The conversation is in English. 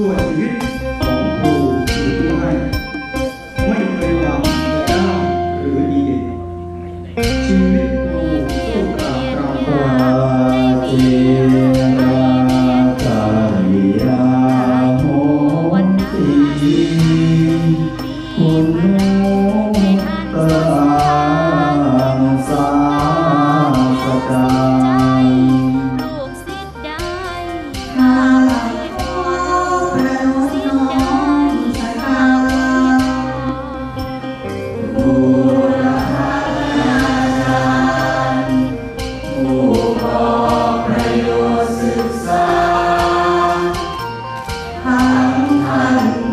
我鱼。I'm, I'm.